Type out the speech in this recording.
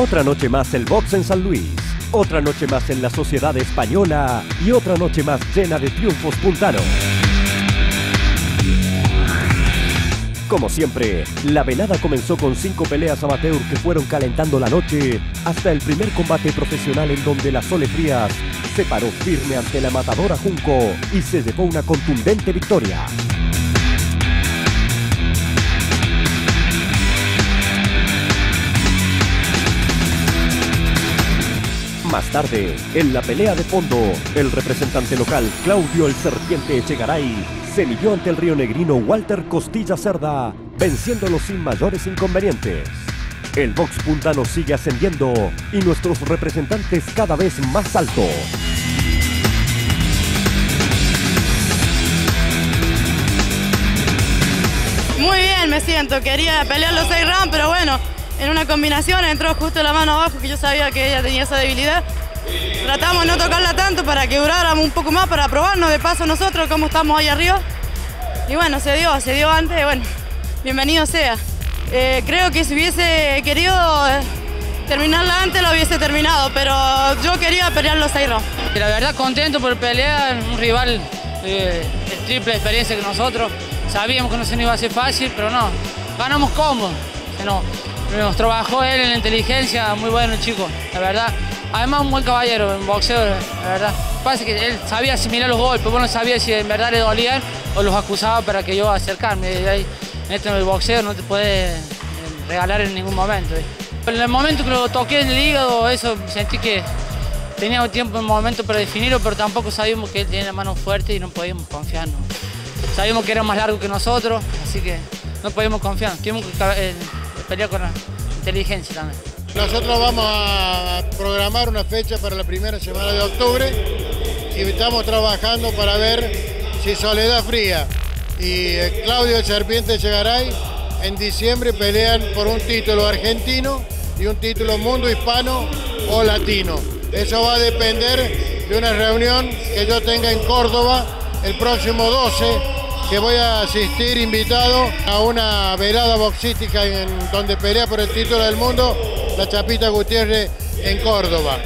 Otra noche más el box en San Luis. Otra noche más en la sociedad española y otra noche más llena de triunfos puntanos. Como siempre, la velada comenzó con cinco peleas amateur que fueron calentando la noche hasta el primer combate profesional en donde la Sole Frías se paró firme ante la matadora Junco y se llevó una contundente victoria. Más tarde, en la pelea de fondo, el representante local Claudio el Serpiente Echegaray se midió ante el río negrino Walter Costilla Cerda, venciéndolo sin mayores inconvenientes. El box puntano sigue ascendiendo y nuestros representantes cada vez más altos. Muy bien me siento, quería pelear los seis rounds, pero bueno, en una combinación entró justo la mano abajo, que yo sabía que ella tenía esa debilidad. Tratamos de no tocarla tanto para que duráramos un poco más, para probarnos de paso nosotros cómo estamos ahí arriba. Y bueno, se dio, se dio antes, bueno, bienvenido sea. Eh, creo que si hubiese querido eh, terminarla antes, lo hubiese terminado, pero yo quería pelear los seis. La verdad contento por pelear, un rival eh, de triple experiencia que nosotros. Sabíamos que no se nos iba a hacer fácil, pero no, ganamos cómodo. Nos trabajó él en la inteligencia, muy bueno el chico, la verdad. Además un buen caballero en boxeo, la verdad. Pasa que él sabía asimilar los golpes, bueno, sabía si en verdad le dolían o los acusaba para que yo acercarme. En este el boxeo no te puede regalar en ningún momento. En el momento que lo toqué en el hígado, eso sentí que teníamos tiempo en el momento para definirlo, pero tampoco sabíamos que él tenía la mano fuerte y no podíamos confiarnos. Sabíamos que era más largo que nosotros, así que no podíamos confiar. Tuvimos que pelear con inteligencia también. Nosotros vamos a programar una fecha para la primera semana de octubre y estamos trabajando para ver si Soledad Fría y eh, Claudio Serpiente Chegaray en diciembre pelean por un título argentino y un título mundo hispano o latino. Eso va a depender de una reunión que yo tenga en Córdoba el próximo 12, que voy a asistir invitado a una velada boxística en donde pelea por el título del mundo la Chapita Gutiérrez en Córdoba.